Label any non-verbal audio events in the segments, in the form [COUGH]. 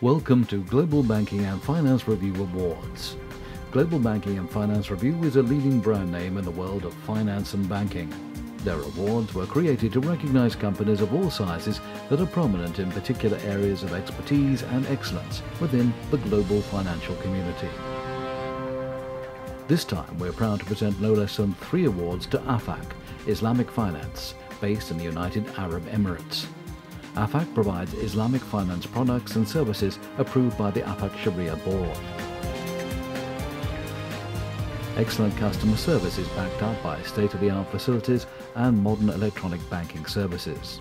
Welcome to Global Banking and Finance Review Awards. Global Banking and Finance Review is a leading brand name in the world of finance and banking. Their awards were created to recognize companies of all sizes that are prominent in particular areas of expertise and excellence within the global financial community. This time we're proud to present no less than three awards to AFAQ, Islamic Finance, based in the United Arab Emirates. AFAQ provides Islamic finance products and services approved by the AFAQ Sharia Board. Excellent customer service is backed up by state-of-the-art facilities and modern electronic banking services.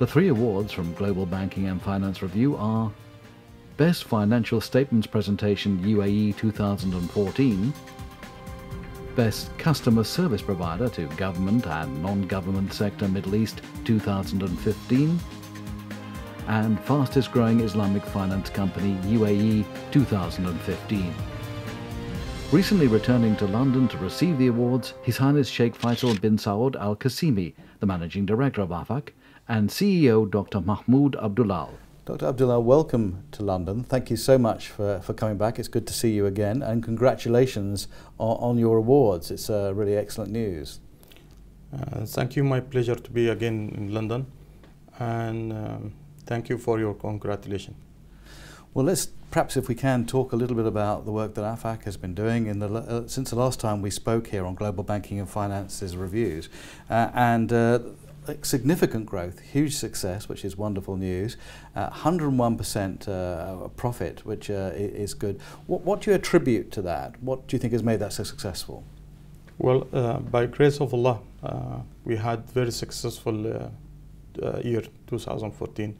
The three awards from Global Banking and Finance Review are Best Financial Statements Presentation UAE 2014, Best Customer Service Provider to Government and Non-Government Sector Middle East 2015, and Fastest Growing Islamic Finance Company UAE 2015. Recently returning to London to receive the awards, His Highness Sheikh Faisal bin Saud Al Qassimi, the Managing Director of AFAQ, and CEO Dr. Mahmoud Abdulaal. Dr. Abdullah, welcome to London. Thank you so much for, for coming back. It's good to see you again, and congratulations on, on your awards. It's uh, really excellent news. Uh, thank you. My pleasure to be again in London, and um, thank you for your congratulations. Well, let's perhaps, if we can, talk a little bit about the work that AFAQ has been doing in the, uh, since the last time we spoke here on Global Banking and Finances Reviews. Uh, and uh, significant growth, huge success, which is wonderful news. 101% uh, profit, which uh, is good. What, what, do you attribute to that? What do you think has made that so successful? Well, uh, by grace of Allah, uh, we had very successful uh, year 2014,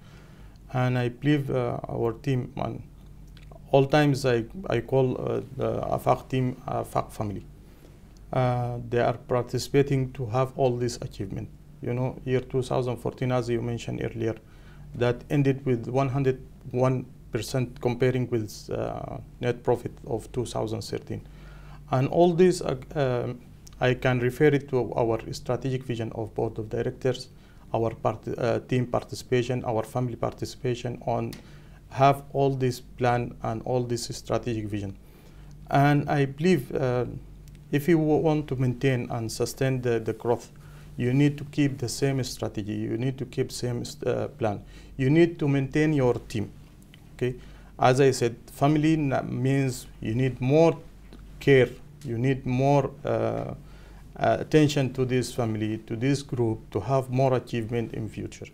and I believe our team, and all times I, I call the AFAQ team AFAQ family. they are participating to have all this achievement you know, year 2014, as you mentioned earlier, that ended with 101% comparing with uh, net profit of 2013. And all this, uh, uh, I can refer it to our strategic vision of board of directors, our part, uh, team participation, our family participation on have all this plan and all this strategic vision. And I believe uh, if you want to maintain and sustain the, the growth you need to keep the same strategy. You need to keep same uh, plan. You need to maintain your team. Okay, as I said, family means you need more care. You need more uh, attention to this family, to this group, to have more achievement in future.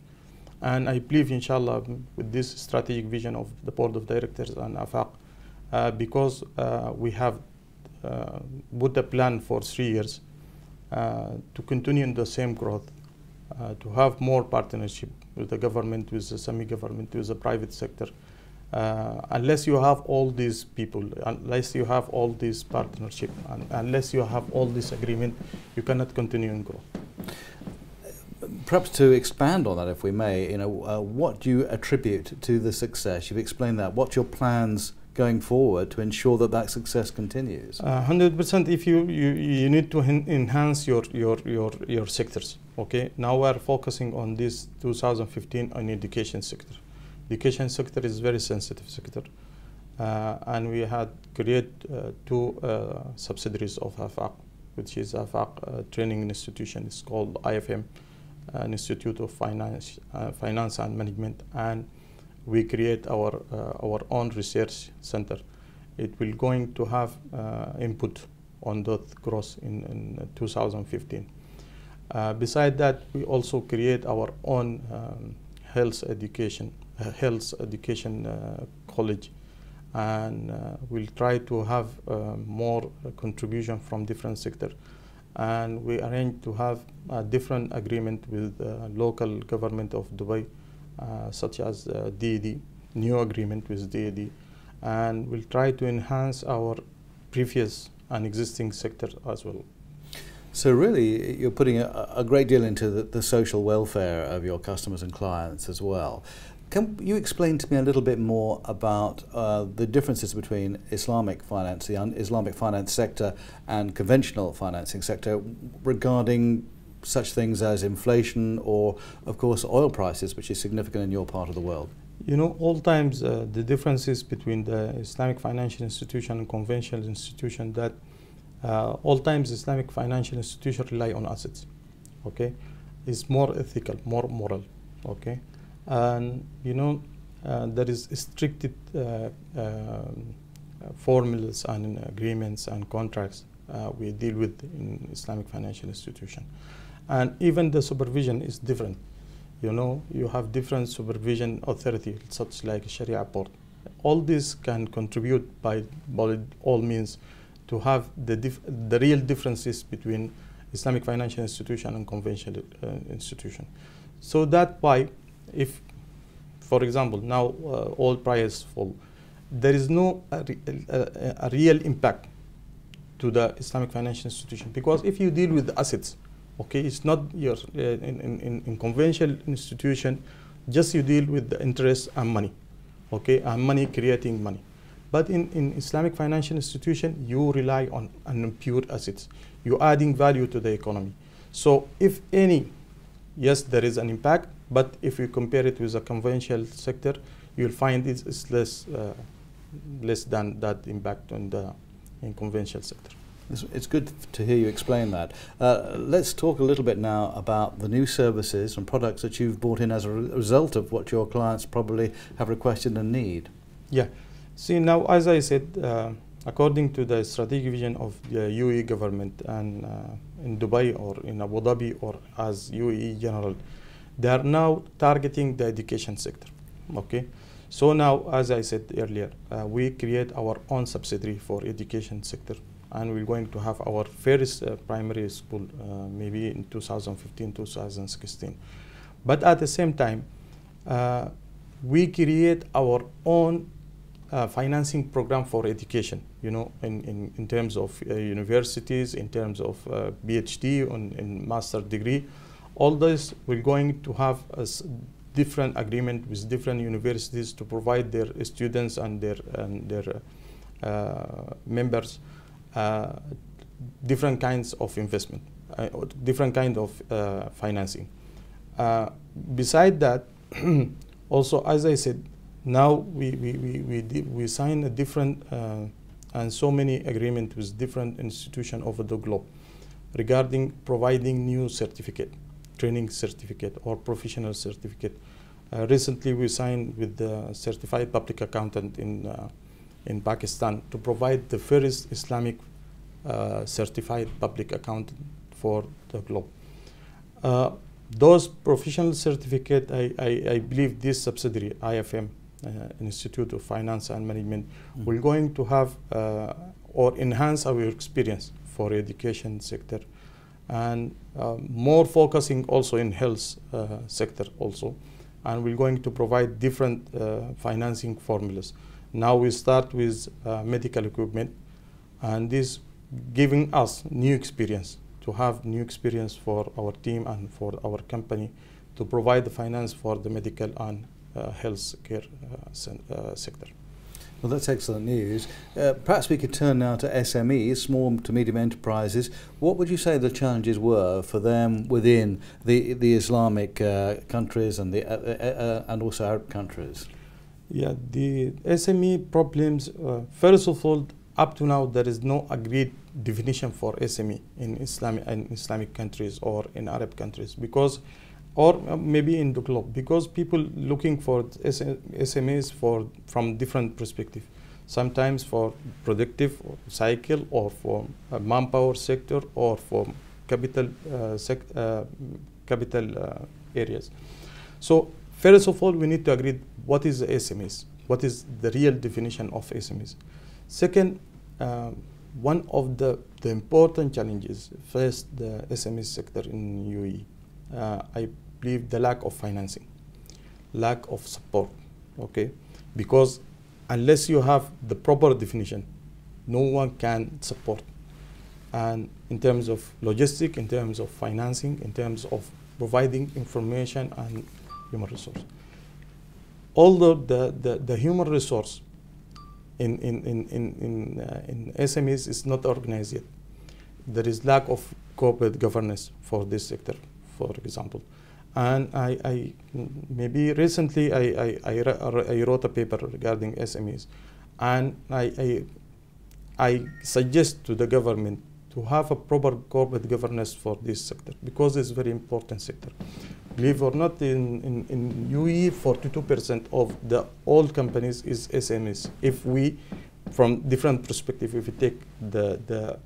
And I believe, inshallah, with this strategic vision of the board of directors and AFAQ, uh, because uh, we have uh, put a plan for three years, uh, to continue in the same growth, uh, to have more partnership with the government, with the semi-government, with the private sector. Uh, unless you have all these people, unless you have all this partnership, unless you have all this agreement, you cannot continue and grow. Perhaps to expand on that, if we may, you know, uh, what do you attribute to the success? You've explained that. What's your plans going forward to ensure that that success continues? Uh, 100% if you, you, you need to enhance your, your, your, your sectors. Okay, now we're focusing on this 2015 on education sector. Education sector is very sensitive sector. Uh, and we had created uh, two uh, subsidiaries of AFAQ, which is AFAQ uh, Training Institution. It's called IFM, an Institute of Finance, uh, Finance and Management, and we create our, uh, our own research center. It will going to have uh, input on that growth in, in 2015. Uh, beside that, we also create our own um, health education, health education college and uh, we'll try to have uh, more contribution from different sectors. And we arrange to have a different agreement with the local government of Dubai uh, such as uh, new agreement with DED, and we'll try to enhance our previous and existing sector as well. So really, you're putting a, a great deal into the, the, social welfare of your customers and clients as well. can you explain to me a little bit more about uh, the differences between Islamic finance, the Islamic finance sector, and conventional financing sector regarding such things as inflation or, of course, oil prices, which is significant in your part of the world? You know, all times uh, the differences between the Islamic financial institution and conventional institution that uh, all times Islamic financial institution rely on assets, okay? It's more ethical, more moral, okay? And, you know, uh, there is restricted uh, um, formulas and agreements and contracts uh, we deal with in Islamic financial institution. And even the supervision is different you know, you have different supervision authority, such like Sharia board. All this can contribute by, by all means to have the, the real differences between Islamic financial institution and conventional uh, institution. So that why, if, for example, now uh, prices fall, there is no a, a, a real impact to the Islamic financial institution because if you deal with the assets, Okay, it's not your uh, in, in, in conventional institution, just you deal with the interest and money. Okay, and money creating money. But in, in Islamic financial institution, you rely on, pure assets. You're adding value to the economy. So if any, yes, there is an impact, but if you compare it with a conventional sector, you'll find it's, less, uh, less than that impact on the in conventional sector. It's, it's good to hear you explain that. Uh, let's talk a little bit now about the new services and products that you've brought in as a re result of what your clients probably have requested and need. Yeah. See, now, as I said, uh, according to the strategic vision of the UAE government and uh, in Dubai or in Abu Dhabi or as UAE general, they are now targeting the education sector. Okay. So now, as I said earlier, uh, we create our own subsidiary for education sector and we're going to have our first uh, primary school uh, maybe in 2015 2016 but at the same time uh, we create our own uh, financing program for education you know in, in, in terms of uh, universities in terms of uh, phd and, and master degree. All this we're going to have a different agreement with different universities to provide their students and their and their members different kinds of investment, uh, different kind of uh, financing. beside that, [CLEARS THROAT] also as I said, now we we we we, we sign a different and so many agreement with different institutions over the globe regarding providing new certificate, training certificate or professional certificate. Uh, recently, we signed with the certified public accountant in uh, in Pakistan to provide the first Islamic uh, certified public accountant for the globe. Uh, those professional certificate, I, I, I, believe this subsidiary, IFM, uh, Institute of Finance and Management, mm. will going to have uh, or enhance our experience for education sector and uh, more focusing also in health uh, sector also and we're going to provide different financing formulas. Now we start with uh, medical equipment, and this giving us new experience to have new experience for our team and for our company to provide the finance for the medical and uh, health care uh, uh, sector. Well, that's excellent news. Uh, perhaps we could turn now to SMEs, small to medium enterprises. What would you say the challenges were for them within the the Islamic uh, countries and the uh, uh, uh and also Arab countries? Yeah, the SME problems. Uh, first of all, up to now, there is no agreed definition for SME in Islamic in Islamic countries or in Arab countries because, or maybe in the globe because people looking for SMEs for from different perspective. Sometimes for productive cycle or for manpower sector or for capital uh, uh, capital uh, areas. So first of all, we need to agree what is the SMEs, what is the real definition of SMEs. Second, um, one of the, the important challenges faced the SME sector in UAE, uh, I believe the lack of financing, lack of support, okay? Because unless you have the proper definition, no one can support. And in terms of logistic, in terms of financing, in terms of providing information and human resource. although the, the, the human resource in, in, in, in, uh, in SMEs is not organized yet. There is lack of corporate governance for this sector, for example. And I, I maybe recently I, I, I, I wrote a paper regarding SMEs, and I, I, I suggest to the government to have a proper corporate governance for this sector because it's a very important sector. Believe or not, in, in, in UAE, 42% of the all companies is SMEs. If we, from different perspective, if you take the, the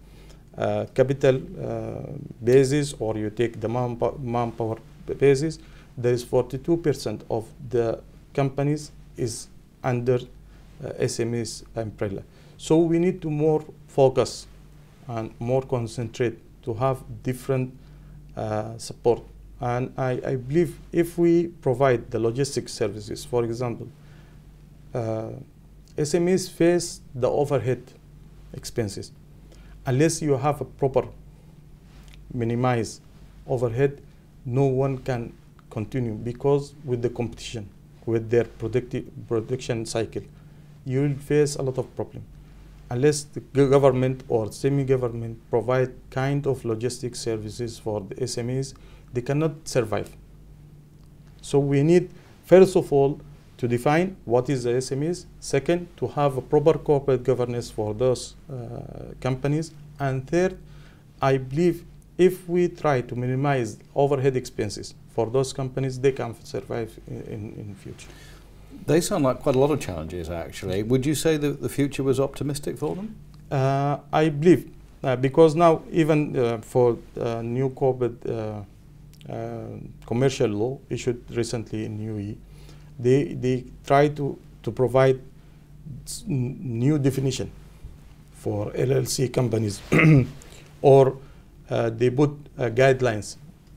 uh, capital uh, basis or you take the manpower basis, there is 42% of the companies is under uh, SMEs umbrella. So we need to more focus and more concentrate to have different uh, support. And I, I, believe if we provide the logistics services, for example, uh, SMEs face the overhead expenses. Unless you have a proper minimize overhead, no one can continue because with the competition, with their production cycle, you will face a lot of problem unless the government or semi-government provide kind of logistic services for the SMEs, they cannot survive. So we need, first of all, to define what is the SMEs. Second, to have a proper corporate governance for those uh, companies. And third, I believe if we try to minimize overhead expenses for those companies, they can survive in, in, in future. They sound like quite a lot of challenges, actually. Would you say that the future was optimistic for them? Uh, I believe, uh, because now even uh, for uh, new corporate uh, uh, commercial law issued recently in UAE, they, they try to, to provide new definition for LLC companies [CLEARS THROAT] or they put guidelines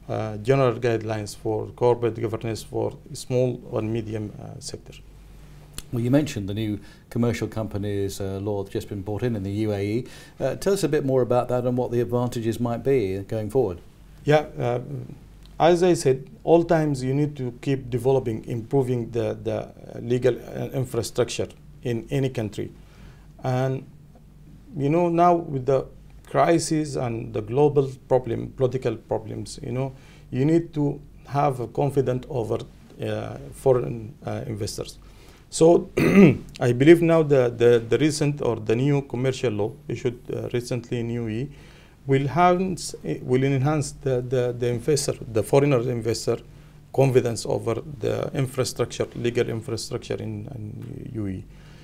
uh, general guidelines for corporate governance for small and medium uh, sector. Well, you mentioned the new commercial companies uh, law that's just been brought in in the UAE. Uh, tell us a bit more about that and what the advantages might be going forward. Yeah, uh, as I said, all times you need to keep developing, improving the, the legal infrastructure in any country. And, you know, now with the crisis and the global problem, political problems, you know, you need to have confidence over uh, foreign uh, investors. So [CLEARS THROAT] I believe now the, the, the, recent or the new commercial law issued uh, recently in UAE will, enhance, will enhance the, the, the investor, the foreigner investor confidence over the infrastructure, legal infrastructure in, in UAE.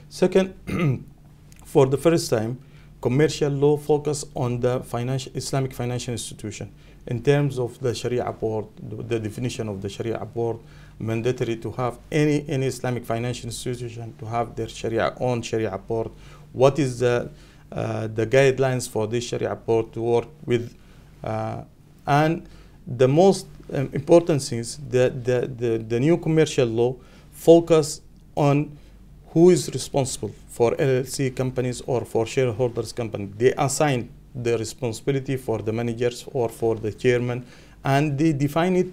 Second, [CLEARS THROAT] for the first time, commercial law focus on the financial, Islamic financial institution in terms of the Sharia board, the, definition of the Sharia board, mandatory to have any, any Islamic financial institution to have their Sharia own Sharia board. What is the, uh, the guidelines for this Sharia board to work with? Uh, and the most um, important things, the, the, the, the new commercial law focus on who is responsible for LLC companies or for shareholders company. They assign the responsibility for the managers or for the chairman, and they define it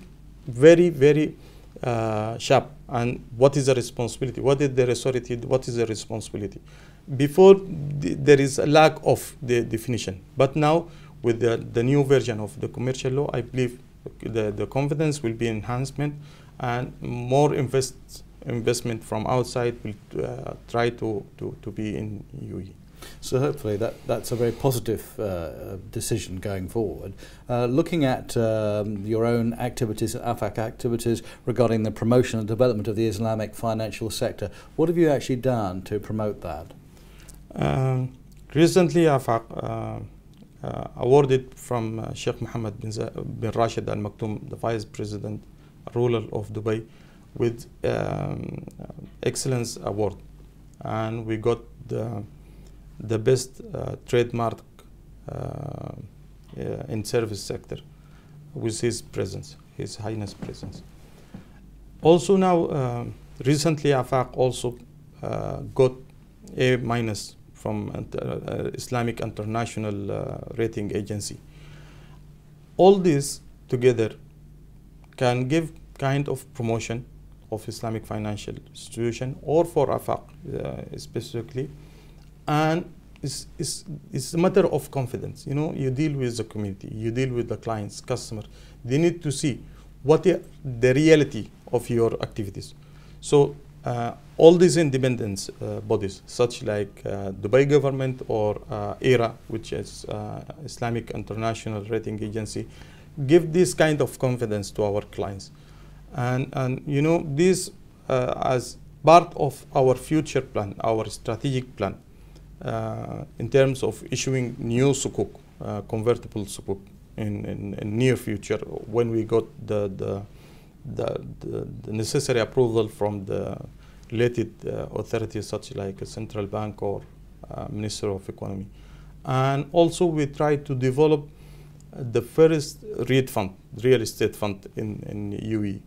very, very uh, sharp. And what is the responsibility? What is the authority? What is the responsibility? Before the, there is a lack of the definition, but now with the, the new version of the commercial law, I believe the, the confidence will be enhancement and more invest investment from outside will uh, try to, to, to be in UAE. So hopefully that, that's a very positive uh, decision going forward. Uh, looking at um, your own activities, AFAQ activities regarding the promotion and development of the Islamic financial sector, what have you actually done to promote that? Um, recently AFAQ uh, uh, awarded from uh, Sheikh Mohammed bin, bin Rashid Al Maktoum, the Vice President, ruler of Dubai, with um, excellence award. And we got the, the best uh, trademark uh, in service sector with his presence his highness presence. Also now uh, recently afaq also uh, got a minus from uh, islamic international uh, rating agency. All this together can give kind of promotion of Islamic financial institution or for AFAQ uh, specifically. And it's, it's, it's a matter of confidence. You know, you deal with the community, you deal with the clients, customer. They need to see what the reality of your activities. So uh, all these independent uh, bodies, such like uh, Dubai government or uh, ERA, which is uh, Islamic International Rating Agency, give this kind of confidence to our clients. And, and you know, this uh, as part of our future plan, our strategic plan, uh, in terms of issuing new sukuk, uh, convertible sukuk in, in, in, near future when we got the, the, the, the, the necessary approval from the related uh, authorities such like a central bank or uh, Minister of Economy. And also we try to develop the first REIT fund, real estate fund in, in UAE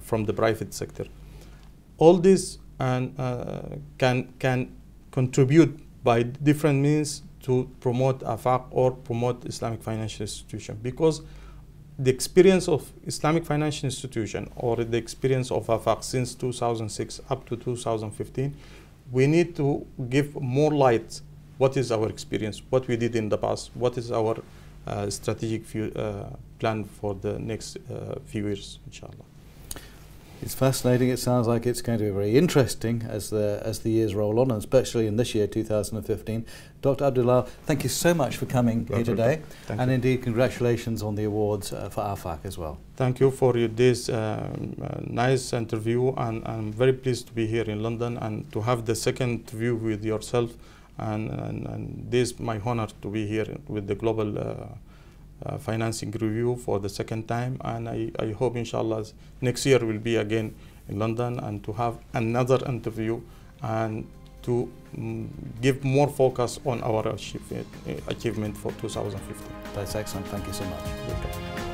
from the private sector. All this and uh, can can contribute by different means to promote AFAQ or promote Islamic financial institution because the experience of Islamic financial institution or the experience of AFAQ since 2006 up to 2015, we need to give more light what is our experience, what we did in the past, what is our uh, strategic few, uh, plan for the next uh, few years, inshallah. It's fascinating. It sounds like it's going to be very interesting as the as the years roll on, and especially in this year, 2015. Dr. Abdullah, thank you so much for coming here today, and you. indeed congratulations on the awards uh, for AFAQ as well. Thank you for this um, uh, nice interview, and I'm very pleased to be here in London and to have the second view with yourself. And, and, and this is my honor to be here with the global. Uh, uh, financing review for the second time and I, I hope inshallah next year will be again in London and to have another interview and to um, give more focus on our achievement, achievement for 2015. That's excellent. Thank you so much.